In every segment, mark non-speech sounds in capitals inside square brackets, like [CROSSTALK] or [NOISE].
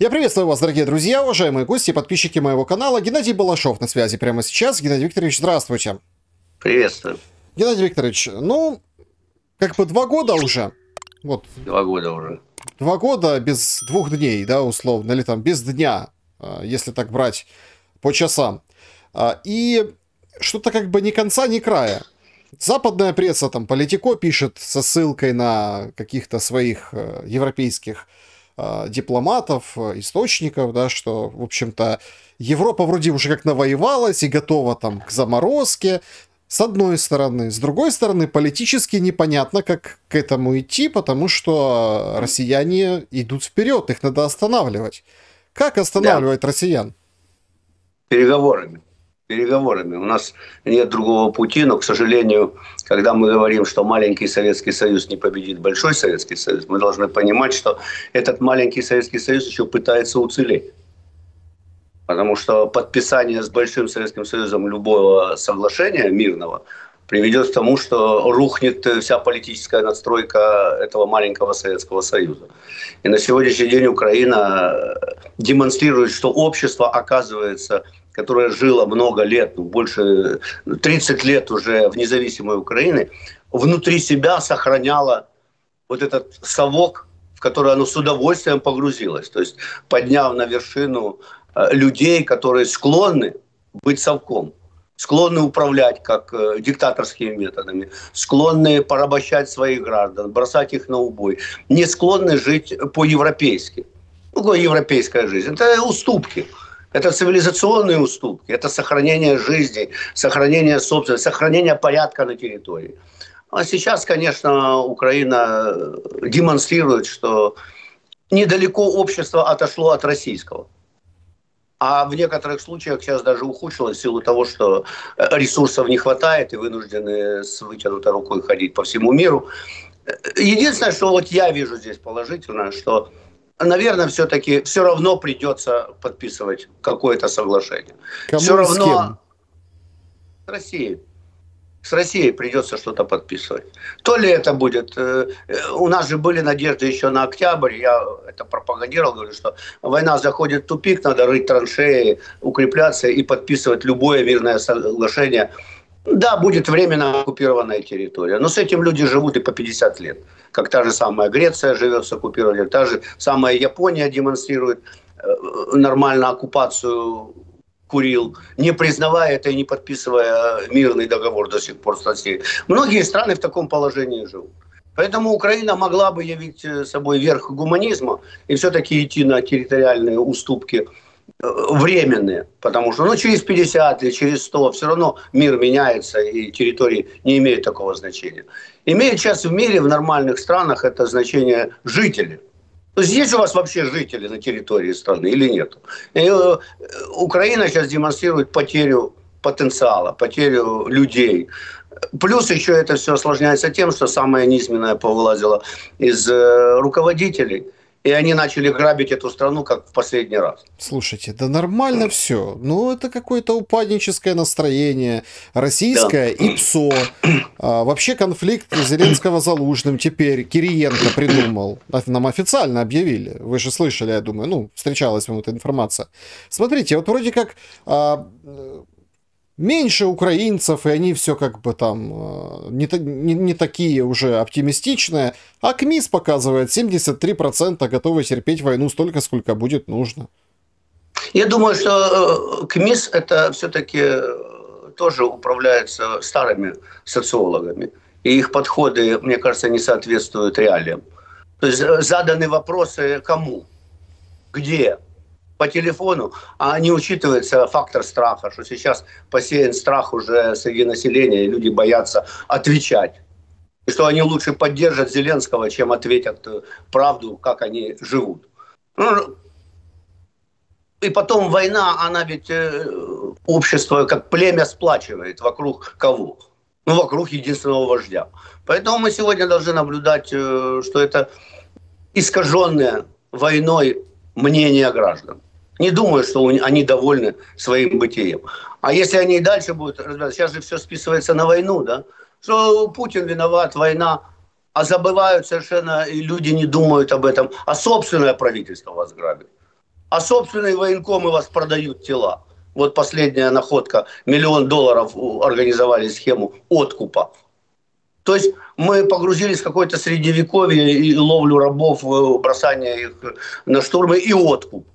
Я приветствую вас, дорогие друзья, уважаемые гости, подписчики моего канала. Геннадий Балашов на связи прямо сейчас. Геннадий Викторович, здравствуйте. Приветствую. Геннадий Викторович, ну, как бы два года уже. Вот. Два года уже. Два года без двух дней, да, условно, или там без дня, а, если так брать по часам. А, и что-то как бы ни конца, ни края. Западная пресса, там, Политико пишет со ссылкой на каких-то своих э, европейских Э, дипломатов, э, источников, да, что, в общем-то, Европа вроде уже как навоевалась и готова там к заморозке, с одной стороны. С другой стороны, политически непонятно, как к этому идти, потому что россияне идут вперед, их надо останавливать. Как останавливать да. россиян? Переговорами переговорами. У нас нет другого пути, но, к сожалению, когда мы говорим, что маленький Советский Союз не победит большой Советский Союз, мы должны понимать, что этот маленький Советский Союз еще пытается уцелеть. Потому что подписание с Большим Советским Союзом любого соглашения мирного приведет к тому, что рухнет вся политическая надстройка этого маленького Советского Союза. И на сегодняшний день Украина демонстрирует, что общество оказывается которая жила много лет, ну, больше 30 лет уже в независимой Украине, внутри себя сохраняла вот этот совок, в который оно с удовольствием погрузилось. То есть подняв на вершину э, людей, которые склонны быть совком, склонны управлять как э, диктаторскими методами, склонны порабощать своих граждан, бросать их на убой, не склонны жить по-европейски. Ну, европейская жизнь? Это уступки. Это цивилизационные уступки, это сохранение жизни, сохранение собственности, сохранение порядка на территории. А сейчас, конечно, Украина демонстрирует, что недалеко общество отошло от российского. А в некоторых случаях сейчас даже ухудшилось в силу того, что ресурсов не хватает и вынуждены с вытянутой рукой ходить по всему миру. Единственное, что вот я вижу здесь положительно, что наверное, все-таки все равно придется подписывать какое-то соглашение. Кому все равно с, кем? с Россией. С Россией придется что-то подписывать. То ли это будет... Э, у нас же были надежды еще на октябрь. Я это пропагандировал, говорю, что война заходит в тупик, надо рыть траншеи, укрепляться и подписывать любое мирное соглашение да, будет временно оккупированная территория, но с этим люди живут и по 50 лет. Как та же самая Греция живет с оккупированием, та же самая Япония демонстрирует э, нормальную оккупацию Курил, не признавая это и не подписывая мирный договор до сих пор с Россией. Многие страны в таком положении живут. Поэтому Украина могла бы явить э, собой верх гуманизма и все-таки идти на территориальные уступки временные, потому что ну, через 50 или через 100 все равно мир меняется, и территории не имеют такого значения. Имеет сейчас в мире, в нормальных странах, это значение жители. То есть есть у вас вообще жители на территории страны или нет? И, э, Украина сейчас демонстрирует потерю потенциала, потерю людей. Плюс еще это все осложняется тем, что самое низменное повылазило из э, руководителей – и они начали грабить эту страну, как в последний раз. Слушайте, да нормально все. Ну, это какое-то упадническое настроение. Российское да. и ПСО. А, вообще конфликт Зеленского Залужным теперь Кириенко придумал. Нам официально объявили. Вы же слышали, я думаю. Ну, встречалась вам эта информация. Смотрите, вот вроде как а, меньше украинцев, и они все как бы там э, не, не, не такие уже оптимистичные. А КМИС показывает 73% готовы терпеть войну столько, сколько будет нужно. Я думаю, что э, КМИС это все-таки э, тоже управляется старыми социологами. И их подходы, мне кажется, не соответствуют реалиям. То есть заданы вопросы кому, где, по телефону, а не учитывается фактор страха, что сейчас посеян страх уже среди населения, и люди боятся отвечать. И что они лучше поддержат Зеленского, чем ответят э, правду, как они живут. Ну, и потом война, она ведь э, общество как племя сплачивает вокруг кого? Ну, вокруг единственного вождя. Поэтому мы сегодня должны наблюдать, э, что это искаженное войной мнение граждан не думаю, что они довольны своим бытием. А если они и дальше будут разбираться, сейчас же все списывается на войну, да, что Путин виноват, война, а забывают совершенно, и люди не думают об этом, а собственное правительство вас грабит. А собственные военкомы вас продают тела. Вот последняя находка. Миллион долларов организовали схему откупа. То есть мы погрузились в какое-то средневековье и ловлю рабов, э, бросание их на штурмы и откуп.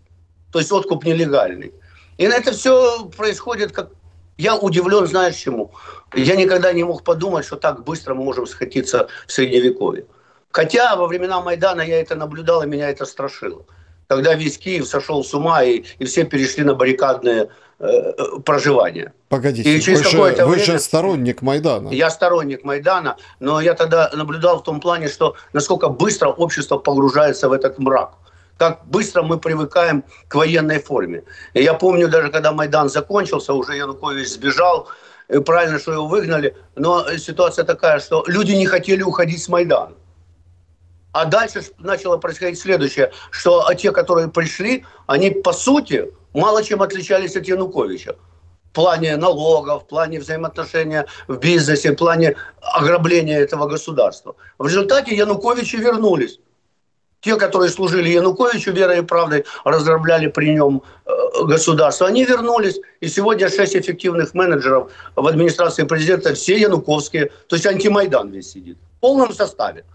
То есть откуп нелегальный. И на это все происходит как... Я удивлен, знаешь чему? Я никогда не мог подумать, что так быстро мы можем схватиться в Средневековье. Хотя во времена Майдана я это наблюдал, и меня это страшило. Когда весь Киев сошел с ума, и, и все перешли на баррикадные э, э проживания. Погодите, и через вы, же, вы же сторонник Майдана. Я сторонник Майдана, но я тогда наблюдал в том плане, что насколько быстро общество погружается в этот мрак как быстро мы привыкаем к военной форме. И я помню, даже когда Майдан закончился, уже Янукович сбежал, и правильно, что его выгнали, но ситуация такая, что люди не хотели уходить с Майдана. А дальше начало происходить следующее, что те, которые пришли, они по сути мало чем отличались от Януковича. В плане налогов, в плане взаимоотношения в бизнесе, в плане ограбления этого государства. В результате Януковичи вернулись те, которые служили Януковичу верой и правдой, разграбляли при нем э, государство, они вернулись. И сегодня шесть эффективных менеджеров в администрации президента, все януковские, то есть антимайдан весь сидит. В полном составе,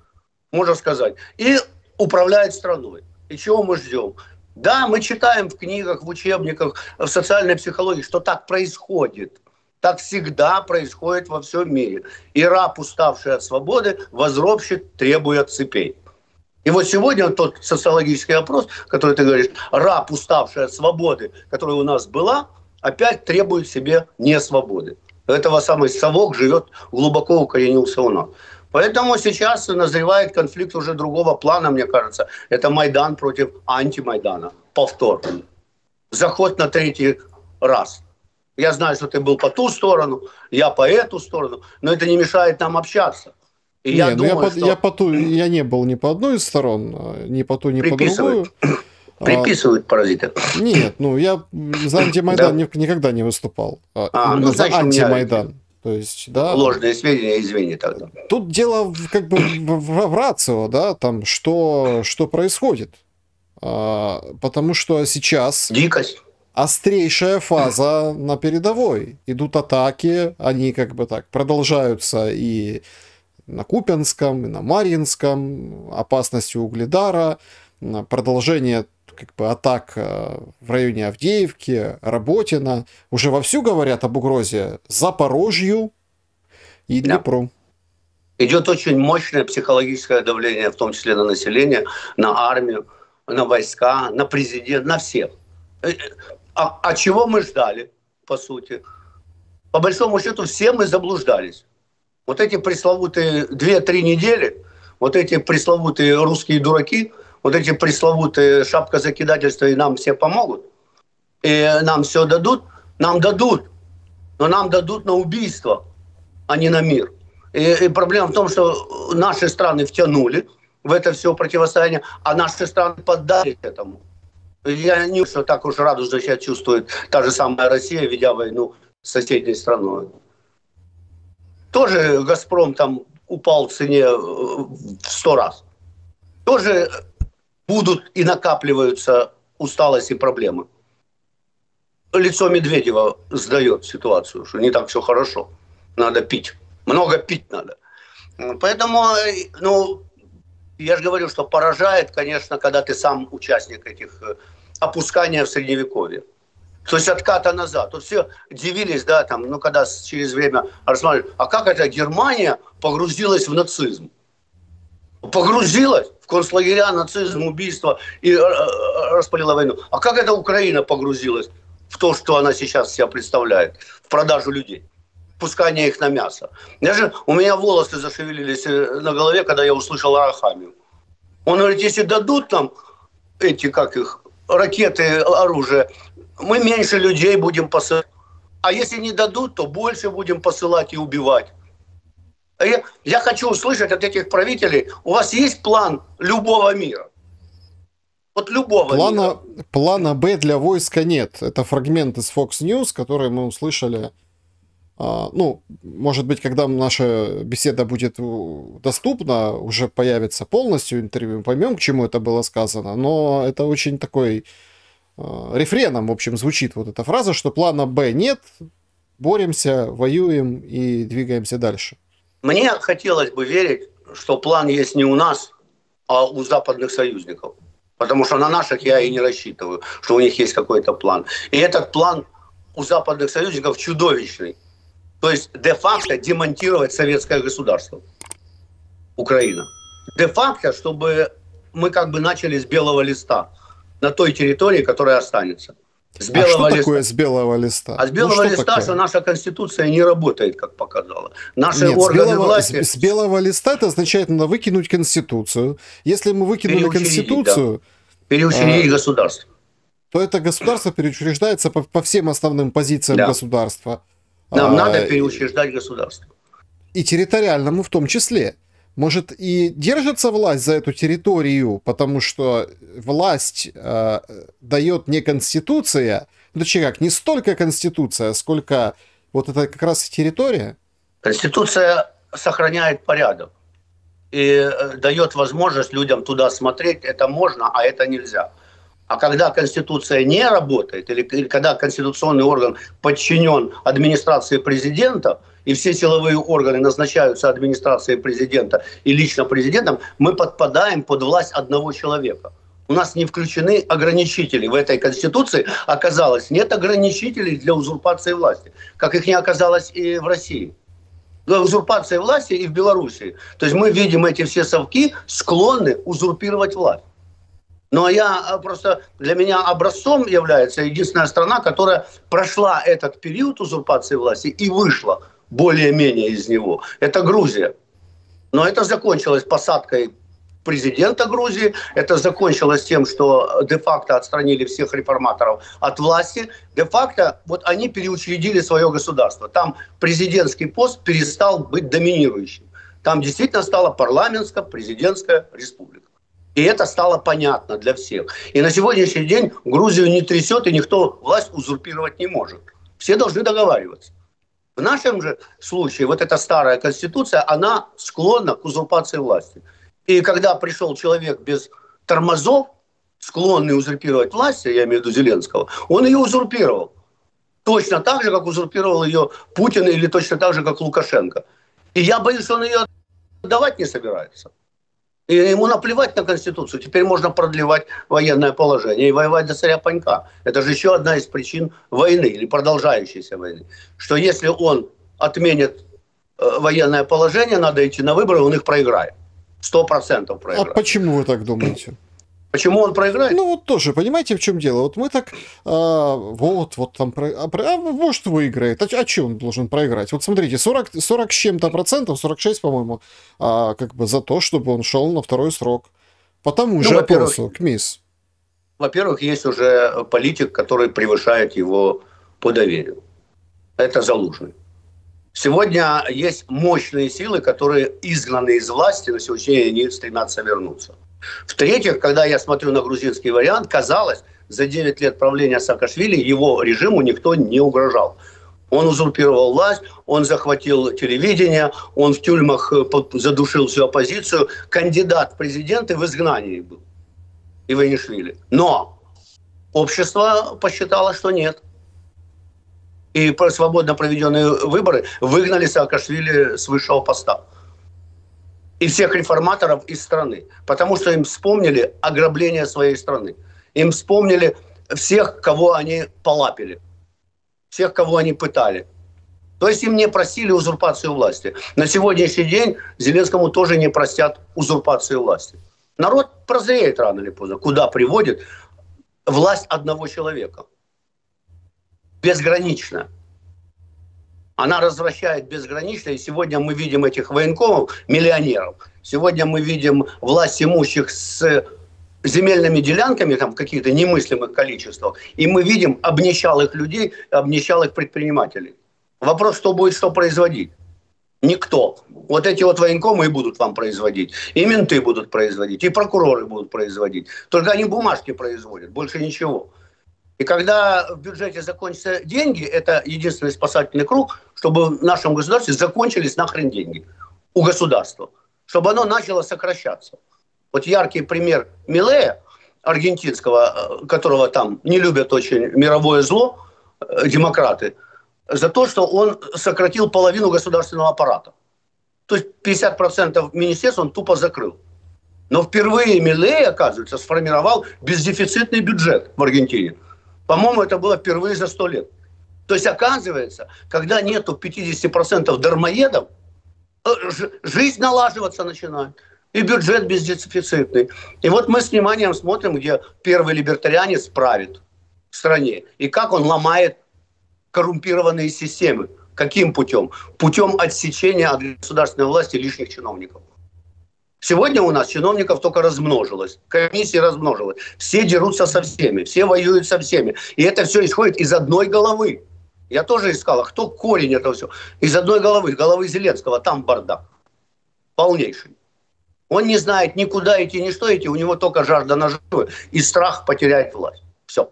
можно сказать. И управляет страной. И чего мы ждем? Да, мы читаем в книгах, в учебниках, в социальной психологии, что так происходит. Так всегда происходит во всем мире. И раб, уставший от свободы, возробщик требует цепей. И вот сегодня тот социологический опрос, который ты говоришь, раб, уставший от свободы, которая у нас была, опять требует себе не свободы. Этого самый совок живет, глубоко укоренился у нас. Поэтому сейчас назревает конфликт уже другого плана, мне кажется. Это Майдан против антимайдана. Повтор. Заход на третий раз. Я знаю, что ты был по ту сторону, я по эту сторону, но это не мешает нам общаться. И не, я, ну думаю, я, что... я, по ту, я не был ни по одной из сторон, а ни по ту, ни по другую. А, Приписывают паразиты. Нет, ну я за антимайдан да. никогда не выступал. А, а ну, значит, за антимайдан. То есть, да. Ложные сведения, извини тогда. Тут дело как бы в, в рацио, да, там что, что происходит. А, потому что сейчас... Дикость. Острейшая фаза на передовой. Идут атаки, они как бы так продолжаются и на Купенском, и на Марьинском, опасности Угледара, продолжение как бы атак э, в районе Авдеевки, Работина. Уже вовсю говорят об угрозе Запорожью и Днепру. Да. Идет очень мощное психологическое давление, в том числе на население, на армию, на войска, на президента, на всех. Э, а, а чего мы ждали, по сути? По большому счету, все мы заблуждались. Вот эти пресловутые 2-3 недели, вот эти пресловутые русские дураки, вот эти пресловутые шапка закидательства и нам все помогут, и нам все дадут, нам дадут, но нам дадут на убийство, а не на мир. И, и проблема в том, что наши страны втянули в это все противостояние, а наши страны поддались этому. Я не что так уж радужно себя чувствует та же самая Россия, ведя войну с соседней страной. Тоже «Газпром» там упал в цене э, в сто раз. Тоже будут и накапливаются усталость и проблемы. Лицо Медведева сдает ситуацию, что не так все хорошо. Надо пить. Много пить надо. Поэтому, ну, я же говорю, что поражает, конечно, когда ты сам участник этих э, опускания в Средневековье. То есть отката назад. Тут все дивились, да, там, ну, когда через время рассматривали, а как это Германия погрузилась в нацизм? Погрузилась в концлагеря, нацизм, убийство и э, э, распалила войну. А как это Украина погрузилась в то, что она сейчас себя представляет, в продажу людей? пускание их на мясо. Я же, у меня волосы зашевелились э, на голове, когда я услышал Арахамию. Он говорит, если дадут нам эти, как их, ракеты, оружие, мы меньше людей будем посылать. А если не дадут, то больше будем посылать и убивать. А я, я хочу услышать от этих правителей, у вас есть план любого мира? Вот любого плана, мира. Плана Б для войска нет. Это фрагмент из Fox News, который мы услышали. А, ну, может быть, когда наша беседа будет доступна, уже появится полностью интервью, поймем, к чему это было сказано. Но это очень такой рефреном, в общем, звучит вот эта фраза, что плана Б нет, боремся, воюем и двигаемся дальше. Мне хотелось бы верить, что план есть не у нас, а у западных союзников. Потому что на наших я и не рассчитываю, что у них есть какой-то план. И этот план у западных союзников чудовищный. То есть де-факто демонтировать советское государство. Украина. Де-факто, чтобы мы как бы начали с белого листа на той территории, которая останется. С белого а что листа. такое с белого листа? А с белого ну, листа, такое? что наша конституция не работает, как показала. Наши Нет, органы с белого, власти... С, с белого листа это означает, надо выкинуть конституцию. Если мы выкинули конституцию... Да. Переучредить а, государство. То это государство переучреждается по, по всем основным позициям да. государства. Нам а, надо переучреждать государство. И территориальному в том числе может, и держится власть за эту территорию, потому что власть э, дает не конституция, ну точнее как, не столько конституция, сколько вот это как раз территория? Конституция сохраняет порядок и э, дает возможность людям туда смотреть, это можно, а это нельзя. А когда Конституция не работает, или, или когда конституционный орган подчинен администрации президента, и все силовые органы назначаются администрацией президента и лично президентом, мы подпадаем под власть одного человека. У нас не включены ограничители в этой Конституции. Оказалось, нет ограничителей для узурпации власти, как их не оказалось и в России. Узурпация власти и в Беларуси. То есть мы видим эти все совки, склонны узурпировать власть. Но я э, просто, для меня образцом является единственная страна, которая прошла этот период узурпации власти и вышла более-менее из него. Это Грузия. Но это закончилось посадкой президента Грузии. Это закончилось тем, что де-факто отстранили всех реформаторов от власти. Де-факто вот они переучредили свое государство. Там президентский пост перестал быть доминирующим. Там действительно стала парламентская президентская республика. И это стало понятно для всех. И на сегодняшний день Грузию не трясет, и никто власть узурпировать не может. Все должны договариваться. В нашем же случае вот эта старая конституция, она склонна к узурпации власти. И когда пришел человек без тормозов, склонный узурпировать власть, я имею в виду Зеленского, он ее узурпировал. Точно так же, как узурпировал ее Путин или точно так же, как Лукашенко. И я боюсь, он ее отдавать не собирается. И ему наплевать на Конституцию. Теперь можно продлевать военное положение и воевать до царя Панька. Это же еще одна из причин войны или продолжающейся войны. Что если он отменит э, военное положение, надо идти на выборы, он их проиграет. Сто процентов проиграет. А почему вы так думаете? Почему он проиграет? Ну вот тоже, понимаете, в чем дело? Вот мы так, а, вот, вот там, про, а, а может выиграет, а, а что он должен проиграть? Вот смотрите, 40, 40 с чем-то процентов, 46, по-моему, а, как бы за то, чтобы он шел на второй срок. По тому ну, же опросу, к МИС. Во-первых, есть уже политик, который превышает его по доверию. Это Залужный. Сегодня есть мощные силы, которые изгнаны из власти, на сегодняшний день они стремятся вернуться. В-третьих, когда я смотрю на грузинский вариант, казалось, за 9 лет правления Саакашвили его режиму никто не угрожал. Он узурпировал власть, он захватил телевидение, он в тюрьмах э, задушил всю оппозицию. Кандидат в президенты в изгнании был. Иванишвили. Но общество посчитало, что нет. И свободно проведенные выборы выгнали Саакашвили с высшего поста и всех реформаторов из страны, потому что им вспомнили ограбление своей страны. Им вспомнили всех, кого они полапили, всех, кого они пытали. То есть им не простили узурпацию власти. На сегодняшний день Зеленскому тоже не простят узурпацию власти. Народ прозреет рано или поздно, куда приводит власть одного человека. Безгранично она развращает безгранично. И сегодня мы видим этих военкомов, миллионеров. Сегодня мы видим власть имущих с земельными делянками там в каких-то немыслимых количествах. И мы видим обнищалых людей, обнищалых предпринимателей. Вопрос, кто будет что производить? Никто. Вот эти вот военкомы и будут вам производить. И менты будут производить, и прокуроры будут производить. Только они бумажки производят, больше ничего. И когда в бюджете закончатся деньги, это единственный спасательный круг, чтобы в нашем государстве закончились нахрен деньги у государства, чтобы оно начало сокращаться. Вот яркий пример Милея, аргентинского, которого там не любят очень мировое зло, демократы, за то, что он сократил половину государственного аппарата. То есть 50% министерств он тупо закрыл. Но впервые Милей, оказывается, сформировал бездефицитный бюджет в Аргентине. По-моему, это было впервые за сто лет. То есть, оказывается, когда нету 50% дармоедов, э, жизнь налаживаться начинает. И бюджет бездефицитный. И вот мы с вниманием смотрим, где первый либертарианец правит в стране. И как он ломает коррумпированные системы. Каким путем? Путем отсечения от государственной власти лишних чиновников. Сегодня у нас чиновников только размножилось, комиссии размножилось. Все дерутся со всеми, все воюют со всеми. И это все исходит из одной головы. Я тоже искал, а кто корень этого всего? Из одной головы, головы Зеленского, там бардак. Полнейший. Он не знает никуда идти, ни что идти, у него только жажда наживы и страх потерять власть. Все.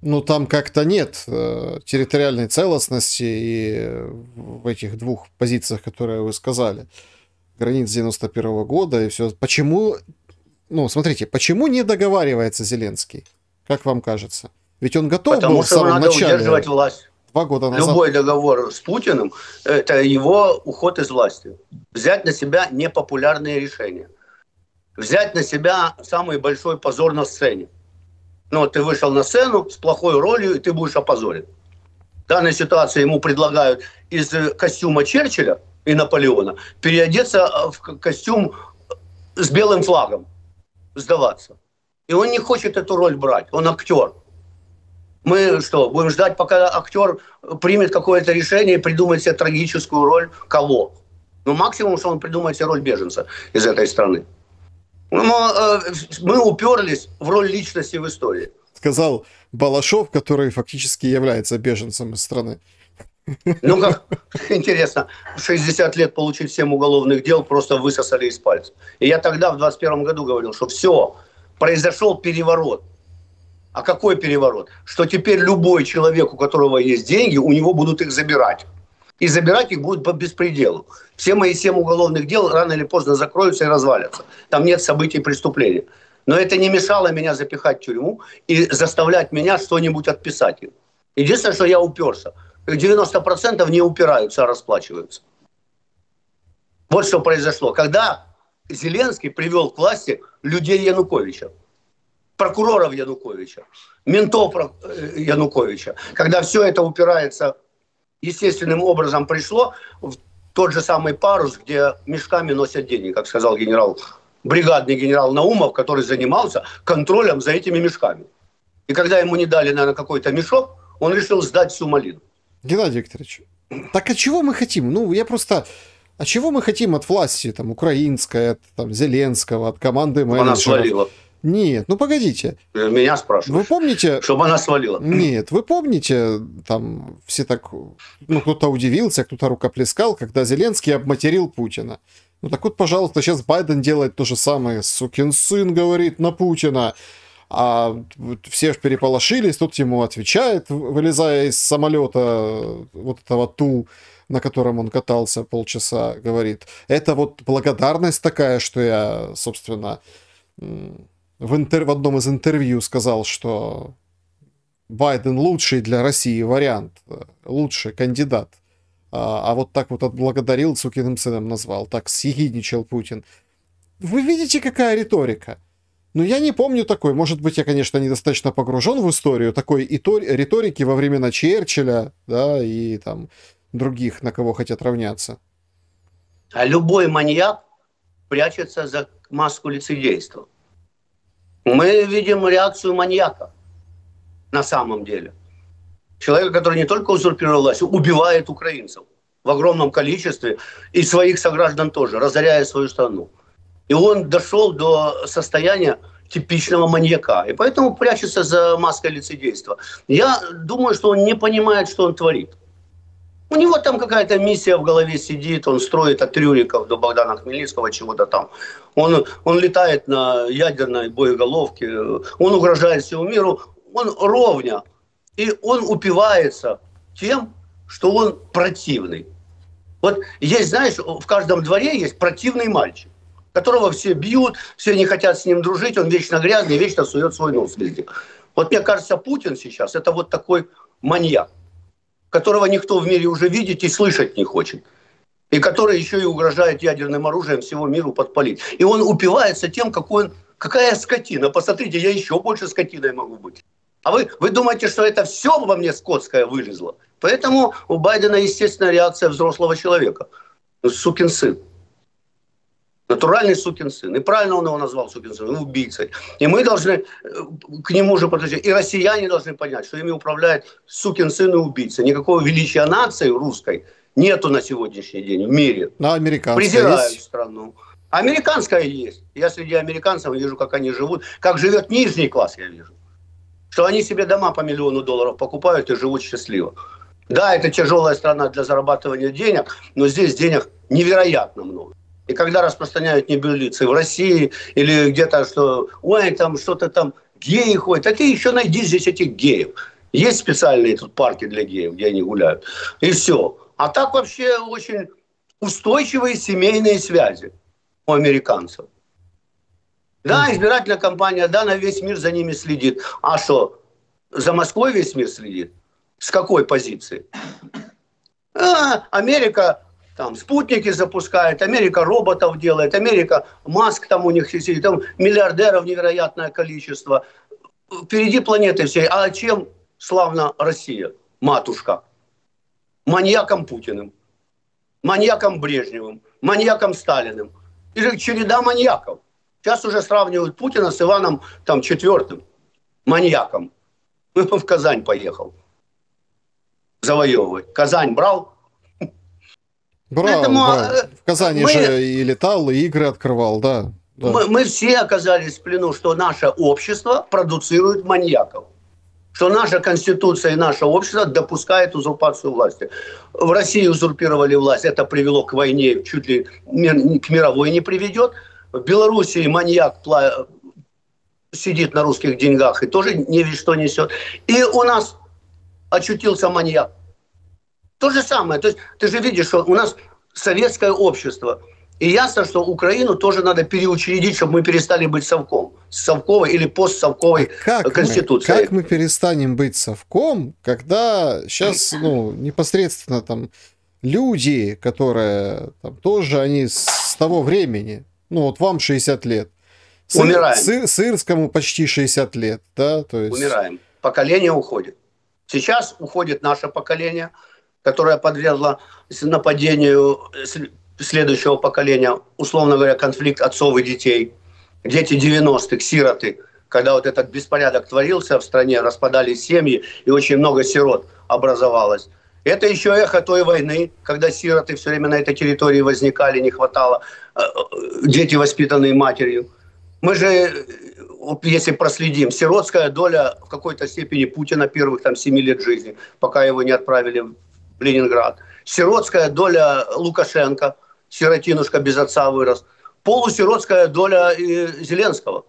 Ну, там как-то нет э, территориальной целостности и в этих двух позициях, которые вы сказали. Границ 91 -го года и все. Почему, ну, смотрите, почему не договаривается Зеленский? Как вам кажется? Ведь он готов Потому был что в самом надо начале. удерживать власть. Два года назад. Любой договор с Путиным – это его уход из власти. Взять на себя непопулярные решения. Взять на себя самый большой позор на сцене. Ну, ты вышел на сцену с плохой ролью, и ты будешь опозорен. В данной ситуации ему предлагают из костюма Черчилля и Наполеона переодеться в костюм с белым флагом, сдаваться. И он не хочет эту роль брать, он актер. Мы что, будем ждать, пока актер примет какое-то решение и придумает себе трагическую роль кого? Ну, максимум, что он придумает себе роль беженца из этой страны. Ну, э, мы уперлись в роль личности в истории. Сказал Балашов, который фактически является беженцем из страны. Ну как, интересно, 60 лет получить 7 уголовных дел просто высосали из пальцев. И я тогда, в 21 году, говорил, что все, произошел переворот. А какой переворот? Что теперь любой человек, у которого есть деньги, у него будут их забирать и забирать их будут по беспределу. Все мои семь уголовных дел рано или поздно закроются и развалятся. Там нет событий преступления. Но это не мешало меня запихать в тюрьму и заставлять меня что-нибудь отписать им. Единственное, что я уперся. 90% не упираются, а расплачиваются. Вот что произошло. Когда Зеленский привел к власти людей Януковича, прокуроров Януковича, ментов э, Януковича, когда все это упирается естественным образом пришло в тот же самый парус, где мешками носят деньги, как сказал генерал, бригадный генерал Наумов, который занимался контролем за этими мешками. И когда ему не дали, наверное, какой-то мешок, он решил сдать всю малину. Геннадий Викторович, так а чего мы хотим? Ну, я просто... А чего мы хотим от власти, там, украинской, от там, Зеленского, от команды менеджеров? Она свалила. Нет, ну погодите. Меня спрашивают. Вы помните... Чтобы она свалила. Нет, вы помните, там все так... Ну, кто-то удивился, кто-то рукоплескал, когда Зеленский обматерил Путина. Ну так вот, пожалуйста, сейчас Байден делает то же самое. Сукин сын говорит на Путина. А все переполошились, тут ему отвечает, вылезая из самолета вот этого Ту, на котором он катался полчаса, говорит, это вот благодарность такая, что я, собственно, в, интер... в одном из интервью сказал, что Байден лучший для России вариант, лучший кандидат. А, а вот так вот отблагодарил, сукиным сыном назвал, так съехидничал Путин. Вы видите, какая риторика? Ну, я не помню такой. Может быть, я, конечно, недостаточно погружен в историю такой риторики во времена Черчилля, да, и там других, на кого хотят равняться. А любой маньяк прячется за маску лицедейства мы видим реакцию маньяка на самом деле. Человека, который не только узурпировал власть, убивает украинцев в огромном количестве и своих сограждан тоже, разоряя свою страну. И он дошел до состояния типичного маньяка. И поэтому прячется за маской лицедейства. Я думаю, что он не понимает, что он творит. У него там какая-то миссия в голове сидит, он строит от Рюриков до Богдана Хмельницкого чего-то там. Он, он летает на ядерной боеголовке, он угрожает всему миру, он ровня. И он упивается тем, что он противный. Вот есть, знаешь, в каждом дворе есть противный мальчик которого все бьют, все не хотят с ним дружить, он вечно грязный, вечно сует свой нос везде. Вот мне кажется, Путин сейчас это вот такой маньяк, которого никто в мире уже видеть и слышать не хочет. И который еще и угрожает ядерным оружием всего миру подпалить. И он упивается тем, какой он, какая скотина. Посмотрите, я еще больше скотиной могу быть. А вы, вы думаете, что это все во мне скотское вылезло? Поэтому у Байдена, естественная реакция взрослого человека. Ну, сукин сын. Натуральный сукин сын. И правильно он его назвал сукин сыном, убийцей. И мы должны э, к нему же подойти. И россияне должны понять, что ими управляет сукин сын и убийца. Никакого величия нации русской нету на сегодняшний день в мире. На американская Презирают есть. страну. Американская есть. Я среди американцев вижу, как они живут. Как живет нижний класс, я вижу. Что они себе дома по миллиону долларов покупают и живут счастливо. Да, это тяжелая страна для зарабатывания денег, но здесь денег невероятно много. И когда распространяют небылицы в России или где-то, что ой, там что-то там геи ходят, а ты еще найди здесь этих геев. Есть специальные тут парки для геев, где они гуляют. И все. А так вообще очень устойчивые семейные связи у американцев. Да, избирательная кампания, да, на весь мир за ними следит. А что, за Москвой весь мир следит? С какой позиции? А, Америка там спутники запускает, Америка роботов делает, Америка, Маск там у них сидит, там миллиардеров невероятное количество. Впереди планеты всей. А чем славна Россия, матушка? Маньяком Путиным, маньяком Брежневым, маньяком Сталиным. И же череда маньяков. Сейчас уже сравнивают Путина с Иваном там четвертым маньяком. [LAUGHS] В Казань поехал завоевывать. Казань брал, Брал, Поэтому, брал. Э, в Казани мы, же и летал, и игры открывал, да. да. Мы, мы все оказались в плену, что наше общество продуцирует маньяков. Что наша конституция и наше общество допускает узурпацию власти. В России узурпировали власть, это привело к войне, чуть ли к мировой не приведет. В Белоруссии маньяк сидит на русских деньгах и тоже не весь что несет. И у нас очутился маньяк. То же самое. То есть ты же видишь, что у нас советское общество. И ясно, что Украину тоже надо переучредить, чтобы мы перестали быть совком. Совковой или постсовковой а как конституцией. Мы, как мы перестанем быть совком, когда сейчас ну, непосредственно там люди, которые там, тоже они с того времени, ну вот вам 60 лет, Сыр, Умираем. Сыр, Сырскому почти 60 лет, да, то есть... Умираем. Поколение уходит. Сейчас уходит наше поколение – которая подвергла нападению следующего поколения, условно говоря, конфликт отцов и детей, дети 90-х, сироты, когда вот этот беспорядок творился в стране, распадались семьи, и очень много сирот образовалось. Это еще эхо той войны, когда сироты все время на этой территории возникали, не хватало, э, э, дети, воспитанные матерью. Мы же, если проследим, сиротская доля в какой-то степени Путина первых там семи лет жизни, пока его не отправили Ленинград. Сиротская доля Лукашенко, сиротинушка без отца вырос. Полусиротская доля Зеленского.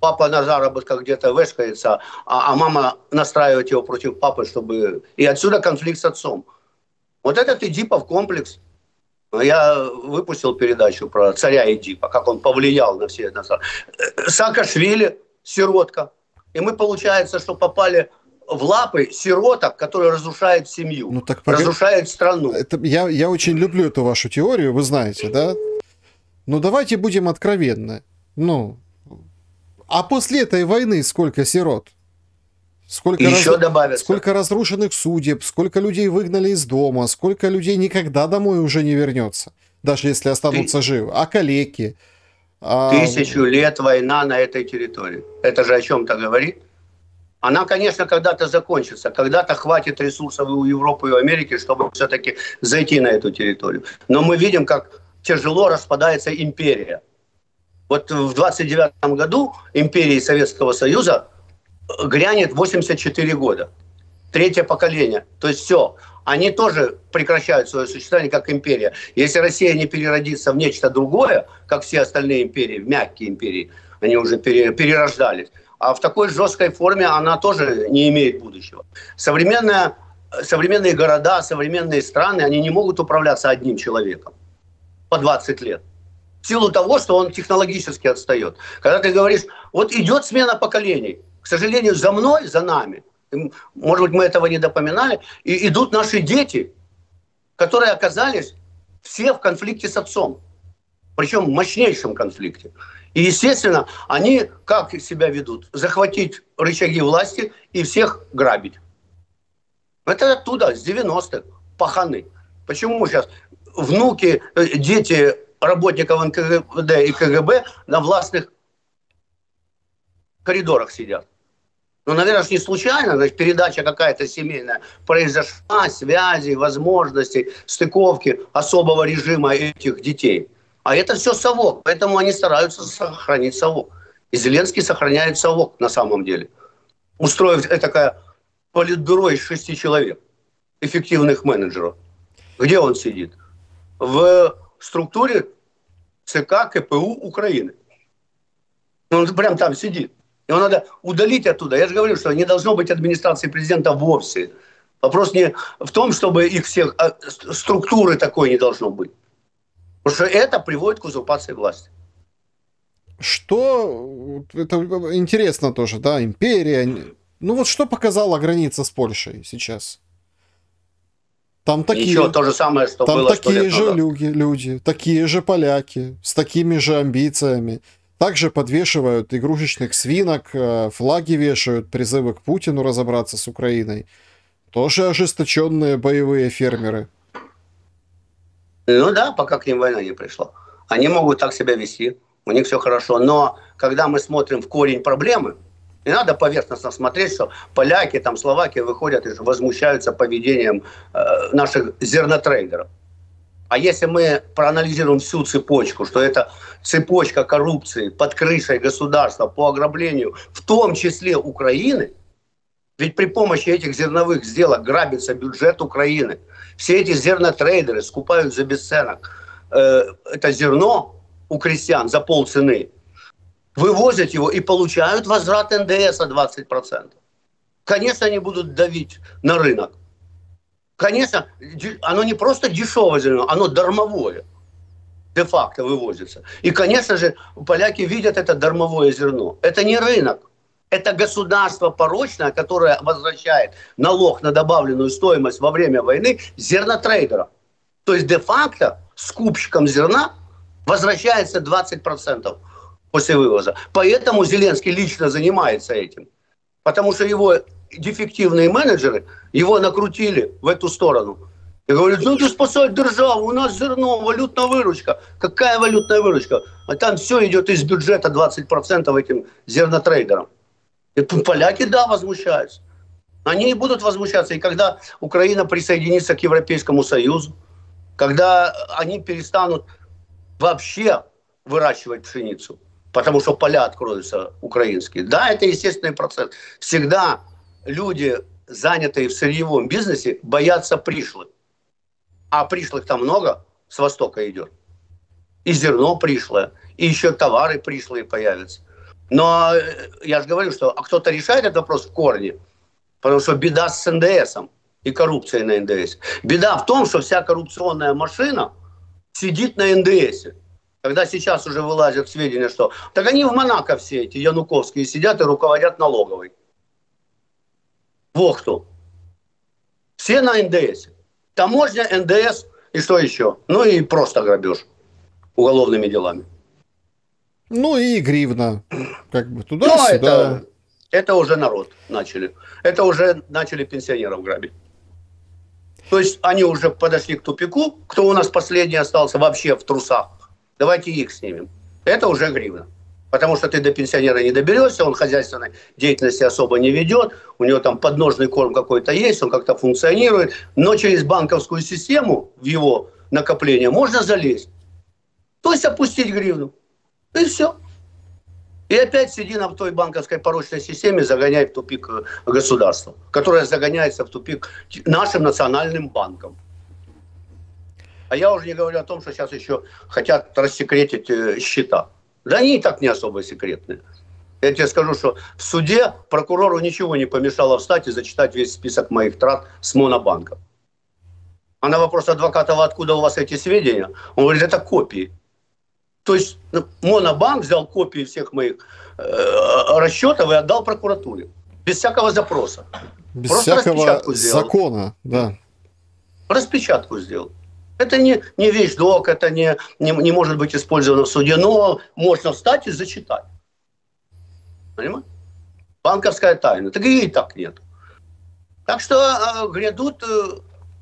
Папа на заработках где-то вешкается, а, а мама настраивает его против папы, чтобы... И отсюда конфликт с отцом. Вот этот Эдипов комплекс. Я выпустил передачу про царя Эдипа, как он повлиял на все это. Саакашвили, сиротка. И мы, получается, что попали в лапы сироток, которые разрушают семью, ну, так, разрушают страну. Это, я, я очень люблю эту вашу теорию, вы знаете, да? Ну давайте будем откровенны. Ну, а после этой войны сколько сирот? Сколько, Еще раз... добавится. сколько разрушенных судеб, сколько людей выгнали из дома, сколько людей никогда домой уже не вернется, даже если останутся Ты... живы. А калеки? А... Тысячу лет война на этой территории. Это же о чем-то говорит? Она, конечно, когда-то закончится, когда-то хватит ресурсов и у Европы, и у Америки, чтобы все-таки зайти на эту территорию. Но мы видим, как тяжело распадается империя. Вот в 29 году империи Советского Союза грянет 84 года. Третье поколение. То есть все. Они тоже прекращают свое существование как империя. Если Россия не переродится в нечто другое, как все остальные империи, в мягкие империи, они уже перерождались, а в такой жесткой форме она тоже не имеет будущего. Современная, современные города, современные страны, они не могут управляться одним человеком по 20 лет. в силу того, что он технологически отстает. Когда ты говоришь, вот идет смена поколений, к сожалению, за мной, за нами, может быть, мы этого не допоминали, и идут наши дети, которые оказались все в конфликте с отцом. Причем в мощнейшем конфликте. И, естественно, они как себя ведут? Захватить рычаги власти и всех грабить. Это оттуда, с 90-х, паханы. Почему сейчас внуки, э, дети работников НКВД и КГБ на властных коридорах сидят? Ну, наверное, не случайно, значит, передача какая-то семейная произошла, связи, возможности, стыковки особого режима этих детей. А это все совок, поэтому они стараются сохранить совок. И Зеленский сохраняет совок на самом деле. Устроив такое политбюро из шести человек, эффективных менеджеров. Где он сидит? В структуре ЦК КПУ Украины. Он прям там сидит. Его надо удалить оттуда. Я же говорю, что не должно быть администрации президента вовсе. Вопрос не в том, чтобы их всех... А структуры такой не должно быть. Потому что это приводит к узурпации власти. Что... Это интересно тоже, да, империя. Ну вот что показала граница с Польшей сейчас? Там такие, Еще то же самое, что там было такие же люди, люди, такие же поляки, с такими же амбициями. Также подвешивают игрушечных свинок, э, флаги вешают, призывы к Путину разобраться с Украиной. Тоже ожесточенные боевые фермеры. Ну да, пока к ним война не пришла. Они могут так себя вести, у них все хорошо. Но когда мы смотрим в корень проблемы, не надо поверхностно смотреть, что поляки, там, словаки выходят и возмущаются поведением э, наших зернотрейдеров. А если мы проанализируем всю цепочку, что это цепочка коррупции под крышей государства по ограблению, в том числе Украины, ведь при помощи этих зерновых сделок грабится бюджет Украины. Все эти зернотрейдеры скупают за бесценок э, это зерно у крестьян за полцены, вывозят его и получают возврат НДС 20%. Конечно, они будут давить на рынок. Конечно, оно не просто дешевое зерно, оно дармовое де-факто вывозится. И, конечно же, поляки видят это дармовое зерно. Это не рынок. Это государство порочное, которое возвращает налог на добавленную стоимость во время войны зернотрейдера. То есть де-факто скупщикам зерна возвращается 20% после вывоза. Поэтому Зеленский лично занимается этим. Потому что его дефективные менеджеры его накрутили в эту сторону. И говорят, ну ты спасать державу, у нас зерно, валютная выручка. Какая валютная выручка? А там все идет из бюджета 20% этим зернотрейдерам. И поляки, да, возмущаются. Они и будут возмущаться. И когда Украина присоединится к Европейскому Союзу, когда они перестанут вообще выращивать пшеницу, потому что поля откроются украинские. Да, это естественный процесс. Всегда люди, занятые в сырьевом бизнесе, боятся пришлых. А пришлых там много, с востока идет. И зерно пришлое, и еще товары пришлые появятся. Но э, я же говорю, что а кто-то решает этот вопрос в корне, потому что беда с НДСом и коррупцией на НДС. Беда в том, что вся коррупционная машина сидит на НДСе. Когда сейчас уже вылазят сведения, что так они в Монако все эти януковские сидят и руководят налоговой. Вот кто. Все на НДС. Таможня, НДС и что еще? Ну и просто грабеж уголовными делами. Ну и гривна. Как бы туда-сюда. Это, это уже народ начали. Это уже начали пенсионеров грабить. То есть они уже подошли к тупику. Кто у нас последний остался вообще в трусах? Давайте их снимем. Это уже гривна. Потому что ты до пенсионера не доберешься, он хозяйственной деятельности особо не ведет, у него там подножный корм какой-то есть, он как-то функционирует, но через банковскую систему в его накопление можно залезть. То есть опустить гривну. И все. И опять сиди на той банковской порочной системе, загоняй в тупик э, государства, которое загоняется в тупик нашим национальным банком. А я уже не говорю о том, что сейчас еще хотят рассекретить э, счета. Да они и так не особо секретные. Я тебе скажу, что в суде прокурору ничего не помешало встать и зачитать весь список моих трат с монобанка. А на вопрос адвоката, откуда у вас эти сведения, он говорит, это копии. То есть ну, Монобанк взял копии всех моих э, расчетов и отдал прокуратуре. Без всякого запроса. Без Просто всякого закона, да. Распечатку сделал. Это не, не вещдок, это не, не, не может быть использовано в суде, но можно встать и зачитать. Понимаете? Банковская тайна. Так и так нет. Так что э, грядут э,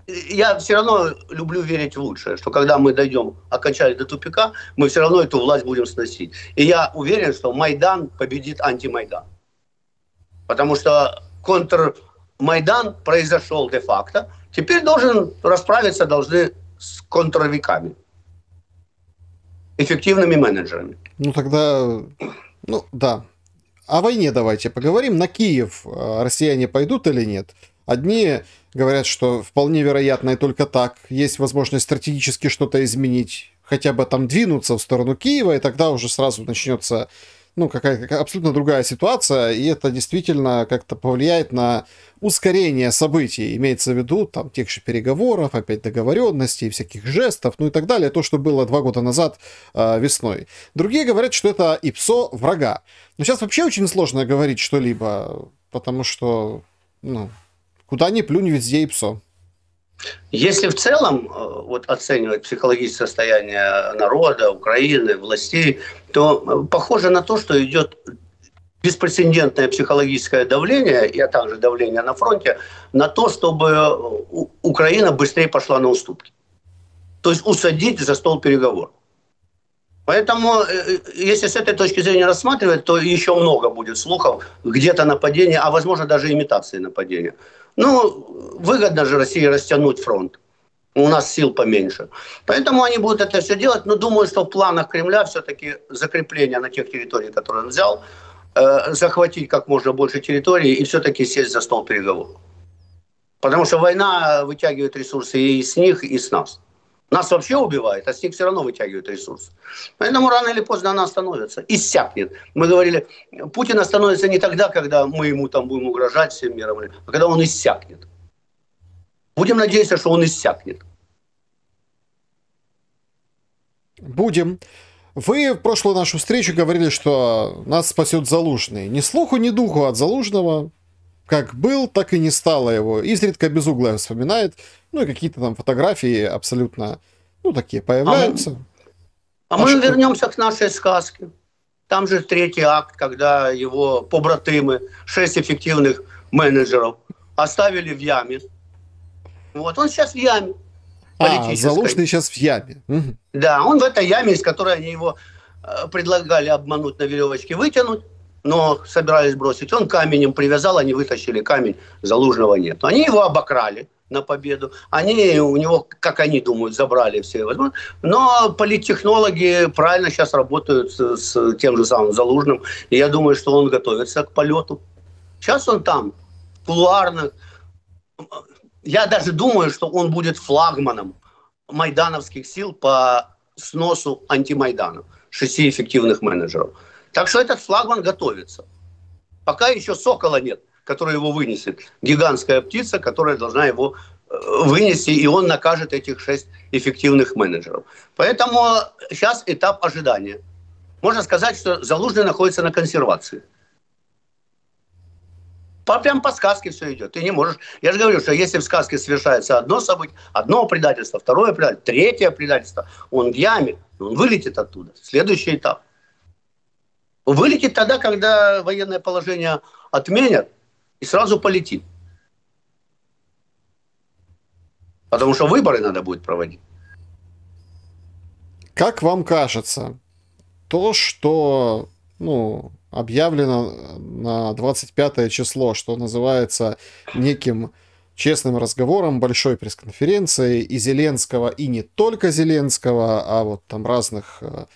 я все равно люблю верить в лучшее, что когда мы дойдем окончательно до тупика, мы все равно эту власть будем сносить. И я уверен, что Майдан победит антимайдан. Потому что контрмайдан произошел де-факто. Теперь должен расправиться должны с контровиками. Эффективными менеджерами. Ну тогда, ну да. О войне давайте поговорим. На Киев э, россияне пойдут или нет? Одни говорят, что вполне вероятно и только так. Есть возможность стратегически что-то изменить, хотя бы там двинуться в сторону Киева, и тогда уже сразу начнется ну, какая-то абсолютно другая ситуация, и это действительно как-то повлияет на ускорение событий, имеется в виду там тех же переговоров, опять договоренностей, всяких жестов, ну и так далее, то, что было два года назад э, весной. Другие говорят, что это ИПСО врага. Но сейчас вообще очень сложно говорить что-либо, потому что, ну, Куда ни плюнь, везде и псо. Если в целом э, вот, оценивать психологическое состояние народа, Украины, властей, то э, похоже на то, что идет беспрецедентное психологическое давление, и а также давление на фронте, на то, чтобы э, Украина быстрее пошла на уступки. То есть усадить за стол переговоров. Поэтому, если с этой точки зрения рассматривать, то еще много будет слухов, где-то нападения, а возможно даже имитации нападения. Ну, выгодно же России растянуть фронт. У нас сил поменьше. Поэтому они будут это все делать. Но думаю, что в планах Кремля все-таки закрепление на тех территориях, которые он взял, э, захватить как можно больше территорий и все-таки сесть за стол переговоров. Потому что война вытягивает ресурсы и с них, и с нас. Нас вообще убивает, а с них все равно вытягивают ресурсы. Поэтому рано или поздно она остановится, иссякнет. Мы говорили, Путин остановится не тогда, когда мы ему там будем угрожать всем миром, а когда он иссякнет. Будем надеяться, что он иссякнет. Будем. Вы в прошлую нашу встречу говорили, что нас спасет Залужный. Ни слуху, ни духу от Залужного. Как был, так и не стало его. Изредка без угла вспоминает. Ну и какие-то там фотографии абсолютно, ну, такие появляются. А мы, а мы вернемся к нашей сказке. Там же третий акт, когда его побратымы, шесть эффективных менеджеров, оставили в яме. Вот он сейчас в яме. А, Залужный сейчас в яме. Да, он в этой яме, из которой они его э, предлагали обмануть на веревочке, вытянуть, но собирались бросить. Он каменем привязал, они вытащили камень, Залужного нет. Они его обокрали на победу. Они у него, как они думают, забрали все возможности. Но политтехнологи правильно сейчас работают с, с тем же самым Залужным. И я думаю, что он готовится к полету. Сейчас он там, кулуарно. Я даже думаю, что он будет флагманом майдановских сил по сносу антимайдана. Шести эффективных менеджеров. Так что этот флагман готовится. Пока еще Сокола нет – который его вынесет. Гигантская птица, которая должна его э, вынести, и он накажет этих шесть эффективных менеджеров. Поэтому сейчас этап ожидания. Можно сказать, что Залужный находится на консервации. По, прям по сказке все идет. Ты не можешь. Я же говорю, что если в сказке совершается одно событие, одно предательство, второе предательство, третье предательство, он в яме, он вылетит оттуда. Следующий этап. Вылетит тогда, когда военное положение отменят, и сразу полетит. Потому что выборы надо будет проводить. Как вам кажется, то, что ну, объявлено на 25 число, что называется неким честным разговором, большой пресс-конференцией и Зеленского, и не только Зеленского, а вот там разных э,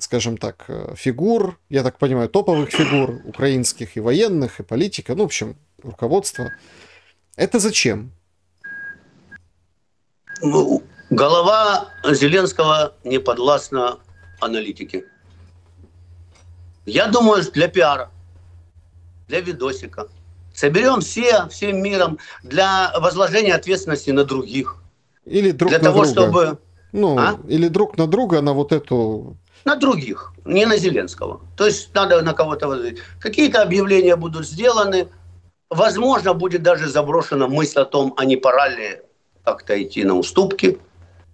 скажем так, э, фигур, я так понимаю, топовых фигур украинских и военных, и политика, ну, в общем, руководство. Это зачем? Ну, голова Зеленского не подвластна аналитике. Я думаю, для пиара, для видосика. Соберем все, всем миром для возложения ответственности на других. Или друг для на того, друга. чтобы Ну, а? или друг на друга на вот эту... На других, не на Зеленского. То есть надо на кого-то возразить. Какие-то объявления будут сделаны, возможно, будет даже заброшена мысль о том, а не пора ли как-то идти на уступки.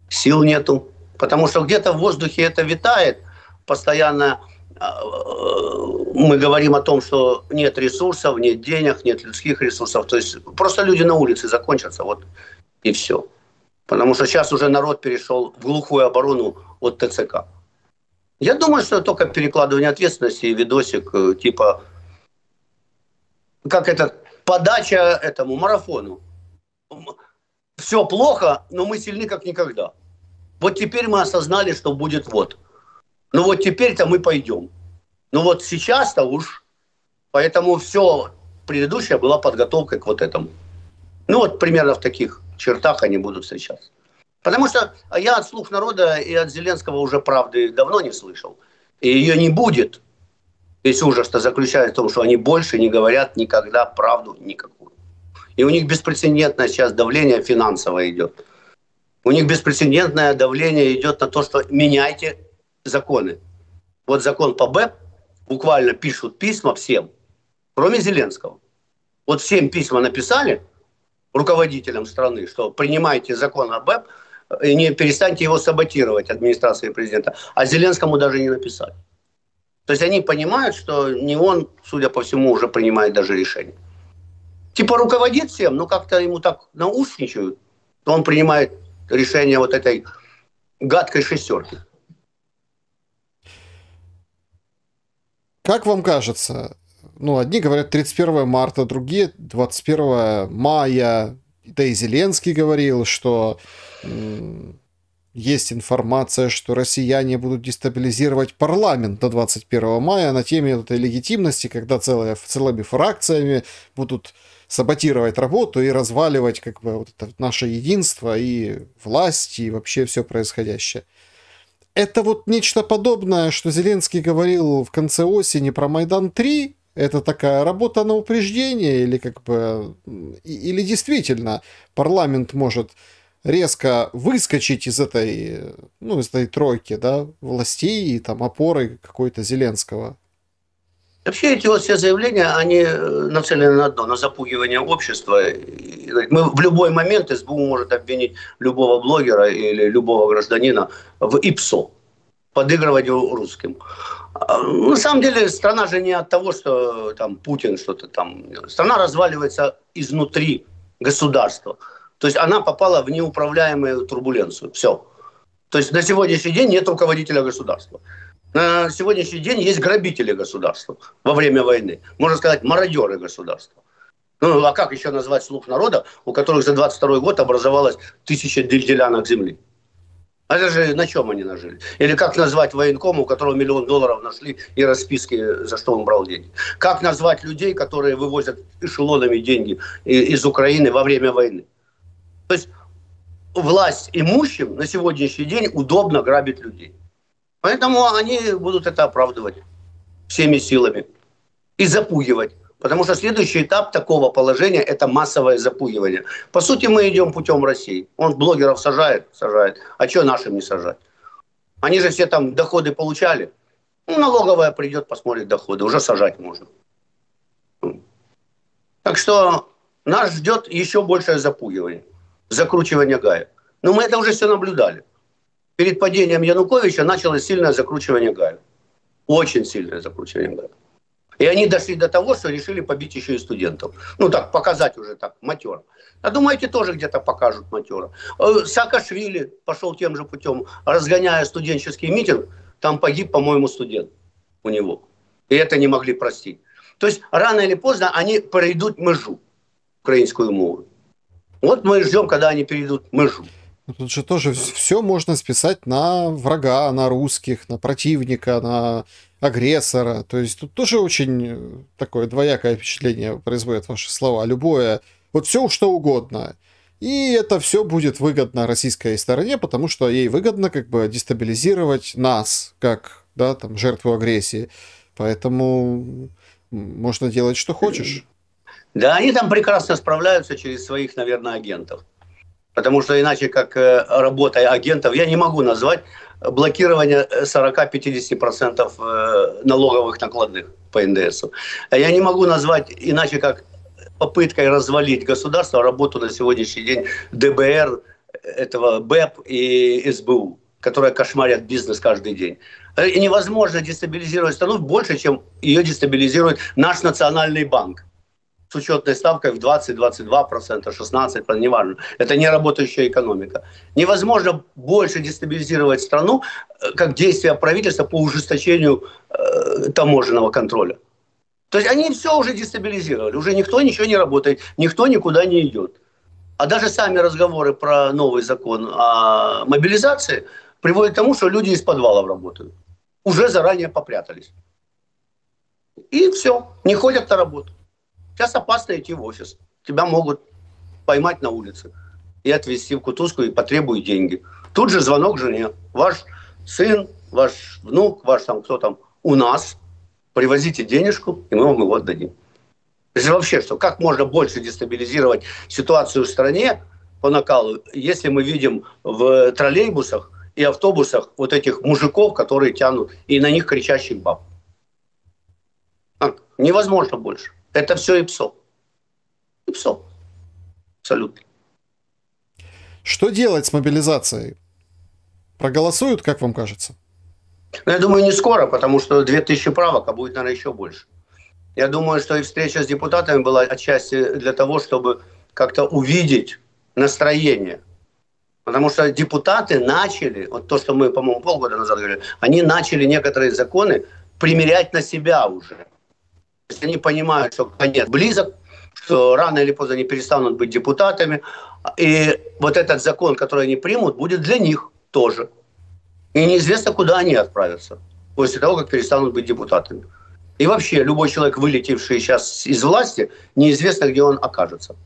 Сил нету. Потому что где-то в воздухе это витает постоянно а, мы говорим о том, что нет ресурсов, нет денег, нет людских ресурсов. То есть просто люди на улице закончатся, вот и все. Потому что сейчас уже народ перешел в глухую оборону от ТЦК. Я думаю, что только перекладывание ответственности и видосик э, типа как это подача этому марафону. Все плохо, но мы сильны как никогда. Вот теперь мы осознали, что будет вот. Ну вот теперь-то мы пойдем. Ну вот сейчас-то уж. Поэтому все предыдущее была подготовкой к вот этому. Ну вот примерно в таких чертах они будут встречаться. Потому что я от слух народа и от Зеленского уже правды давно не слышал. И ее не будет. Весь ужас-то заключается в том, что они больше не говорят никогда правду никакую. И у них беспрецедентное сейчас давление финансовое идет. У них беспрецедентное давление идет на то, что меняйте законы. Вот закон по БЭП буквально пишут письма всем, кроме Зеленского. Вот всем письма написали руководителям страны, что принимайте закон о БЭП и не перестаньте его саботировать, администрации президента. А Зеленскому даже не написали. То есть они понимают, что не он, судя по всему, уже принимает даже решение. Типа руководит всем, но как-то ему так наушничают, то он принимает решение вот этой гадкой шестерки. Как вам кажется, ну, одни говорят 31 марта, другие 21 мая. Да и Зеленский говорил, что есть информация, что россияне будут дестабилизировать парламент до 21 мая на теме этой легитимности, когда целые, целыми фракциями будут саботировать работу и разваливать как бы вот это наше единство и власть и вообще все происходящее. Это вот нечто подобное, что Зеленский говорил в конце осени про Майдан 3, это такая работа на упреждение или как бы или действительно парламент может резко выскочить из этой ну из этой тройки да властей и там опоры какой-то Зеленского Вообще эти вот все заявления, они э, нацелены на одно, на запугивание общества. Мы в любой момент СБУ может обвинить любого блогера или любого гражданина в ИПСО, подыгрывать русским. На самом деле страна же не от того, что там Путин что-то там... Страна разваливается изнутри государства. То есть она попала в неуправляемую турбуленцию. Все. То есть на сегодняшний день нет руководителя государства. На сегодняшний день есть грабители государства во время войны. Можно сказать, мародеры государства. Ну, а как еще назвать слух народа, у которых за 22 год образовалось тысяча делянок земли? А это же на чем они нажили? Или как назвать военкома, у которого миллион долларов нашли и расписки, за что он брал деньги? Как назвать людей, которые вывозят эшелонами деньги из Украины во время войны? То есть власть имущим на сегодняшний день удобно грабить людей. Поэтому они будут это оправдывать всеми силами и запугивать. Потому что следующий этап такого положения – это массовое запугивание. По сути, мы идем путем России. Он блогеров сажает, сажает. А что нашим не сажать? Они же все там доходы получали. Ну, налоговая придет, посмотрит доходы. Уже сажать можно. Так что нас ждет еще большее запугивание, закручивание гаек. Но мы это уже все наблюдали перед падением Януковича началось сильное закручивание гаек. Очень сильное закручивание гаек. И они дошли до того, что решили побить еще и студентов. Ну так, показать уже так, матера. А думаете, тоже где-то покажут матера. Э, Саакашвили пошел тем же путем, разгоняя студенческий митинг, там погиб, по-моему, студент у него. И это не могли простить. То есть рано или поздно они перейдут межу, украинскую мову. Вот мы ждем, когда они перейдут межу. Ну, тут же тоже все можно списать на врага, на русских, на противника, на агрессора. То есть тут тоже очень э, такое двоякое впечатление производят ваши слова. Любое, вот все что угодно. И это все будет выгодно российской стороне, потому что ей выгодно как бы дестабилизировать нас, как да, там, жертву агрессии. Поэтому можно делать, что хочешь. Да, они там прекрасно справляются через своих, наверное, агентов. Потому что иначе, как э, работа агентов, я не могу назвать блокирование 40-50% э, налоговых накладных по НДС. Я не могу назвать иначе, как попыткой развалить государство, работу на сегодняшний день ДБР, этого БЭП и СБУ, которые кошмарят бизнес каждый день. И невозможно дестабилизировать страну больше, чем ее дестабилизирует наш национальный банк с учетной ставкой в 20-22%, 16%, неважно. Это не работающая экономика. Невозможно больше дестабилизировать страну, э, как действия правительства по ужесточению э, таможенного контроля. То есть они все уже дестабилизировали, уже никто ничего не работает, никто никуда не идет. А даже сами разговоры про новый закон о мобилизации приводят к тому, что люди из подвалов работают. Уже заранее попрятались. И все, не ходят на работу. Сейчас опасно идти в офис. Тебя могут поймать на улице и отвезти в Кутузку и потребуют деньги. Тут же звонок жене. Ваш сын, ваш внук, ваш там кто там у нас, привозите денежку, и мы вам его отдадим. То есть вообще, что как можно больше дестабилизировать ситуацию в стране по накалу, если мы видим в троллейбусах и автобусах вот этих мужиков, которые тянут, и на них кричащих баб. Невозможно больше. Это все ИПСО. ИПСО. Абсолютно. Что делать с мобилизацией? Проголосуют, как вам кажется? Ну, я думаю, не скоро, потому что 2000 правок, а будет, наверное, еще больше. Я думаю, что и встреча с депутатами была отчасти для того, чтобы как-то увидеть настроение. Потому что депутаты начали, вот то, что мы, по-моему, полгода назад говорили, они начали некоторые законы примерять на себя уже. Они понимают, что конец близок, что рано или поздно они перестанут быть депутатами. И вот этот закон, который они примут, будет для них тоже. И неизвестно, куда они отправятся после того, как перестанут быть депутатами. И вообще, любой человек, вылетевший сейчас из власти, неизвестно, где он окажется.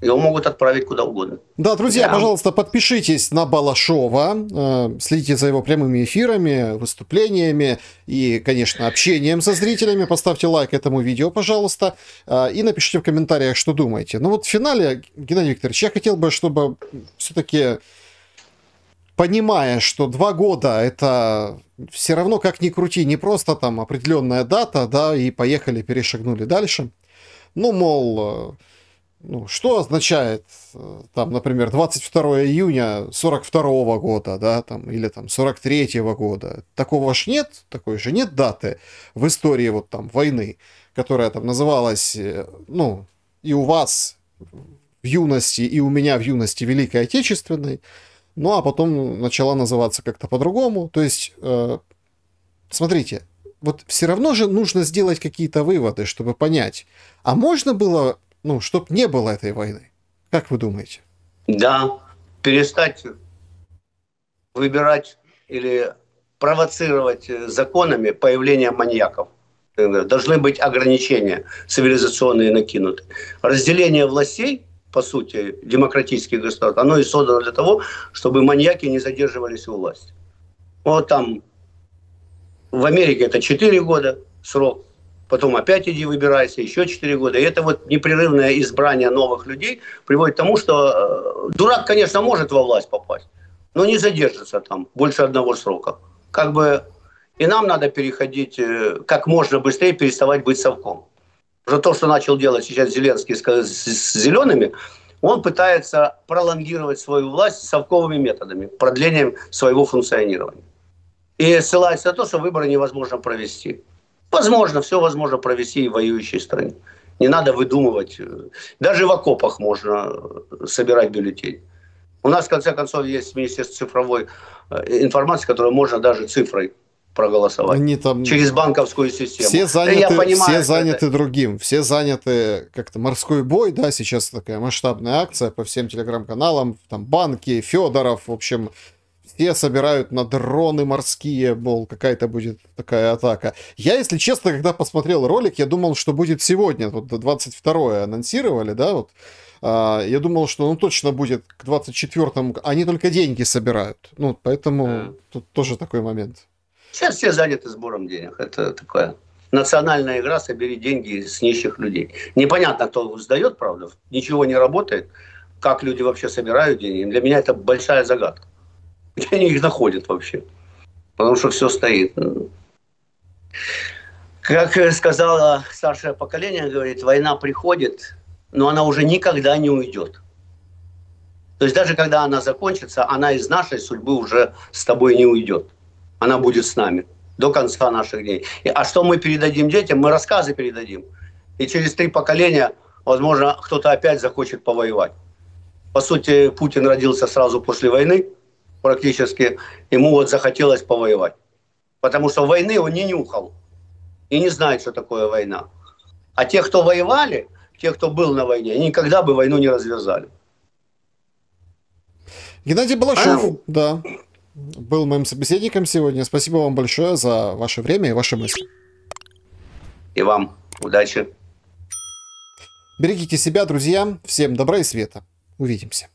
Его могут отправить куда угодно. Да, друзья, да. пожалуйста, подпишитесь на Балашова, э, следите за его прямыми эфирами, выступлениями и, конечно, общением со зрителями. Поставьте лайк этому видео, пожалуйста, э, и напишите в комментариях, что думаете. Ну вот в финале, Геннадий Викторович, я хотел бы, чтобы все-таки понимая, что два года это все равно как ни крути, не просто там определенная дата, да, и поехали, перешагнули дальше. Ну, мол, э, ну, что означает, э, там, например, 22 июня 42 года, да, там, или там 43 -го года. Такого ж нет, такой же нет даты в истории вот там войны, которая там называлась, э, ну, и у вас в юности, и у меня в юности Великой Отечественной, ну, а потом начала называться как-то по-другому. То есть, э, смотрите, вот все равно же нужно сделать какие-то выводы, чтобы понять, а можно было ну, чтобы не было этой войны. Как вы думаете? Да, перестать выбирать или провоцировать законами появление маньяков. Должны быть ограничения цивилизационные накинуты. Разделение властей, по сути, демократических государств, оно и создано для того, чтобы маньяки не задерживались у власти. Вот там в Америке это 4 года срок, потом опять иди выбирайся, еще 4 года. И это вот непрерывное избрание новых людей приводит к тому, что э, дурак, конечно, может во власть попасть, но не задержится там больше одного срока. Как бы и нам надо переходить э, как можно быстрее, переставать быть совком. За то, что начал делать сейчас Зеленский с зелеными, он пытается пролонгировать свою власть совковыми методами, продлением своего функционирования. И ссылается на то, что выборы невозможно провести. Возможно, все возможно провести и в воюющей стране. Не надо выдумывать. Даже в окопах можно собирать бюллетень. У нас, в конце концов, есть Министерство цифровой э, информации, которое можно даже цифрой проголосовать. Они там... Через банковскую систему. Все заняты, Я понимаю, все заняты это... другим. Все заняты как-то морской бой, да, сейчас такая масштабная акция по всем телеграм-каналам, там банки, Федоров, в общем, все собирают на дроны морские, мол, какая-то будет такая атака. Я, если честно, когда посмотрел ролик, я думал, что будет сегодня, вот 22 анонсировали, да, вот, а, я думал, что ну точно будет к 24-му, они только деньги собирают, ну, поэтому mm. тут тоже такой момент. Сейчас все заняты сбором денег, это такая национальная игра «собери деньги с нищих людей». Непонятно, кто сдает, правда, ничего не работает, как люди вообще собирают деньги. Для меня это большая загадка. Где они их находят вообще? Потому что все стоит. Как сказала старшее поколение, говорит, война приходит, но она уже никогда не уйдет. То есть даже когда она закончится, она из нашей судьбы уже с тобой не уйдет. Она будет с нами до конца наших дней. А что мы передадим детям? Мы рассказы передадим. И через три поколения, возможно, кто-то опять захочет повоевать. По сути, Путин родился сразу после войны, практически. Ему вот захотелось повоевать. Потому что войны он не нюхал и не знает, что такое война. А те, кто воевали, те, кто был на войне, никогда бы войну не развязали. Геннадий Балашов, а? да, был моим собеседником сегодня. Спасибо вам большое за ваше время и ваши мысли. И вам удачи. Берегите себя, друзья. Всем добра и света. Увидимся.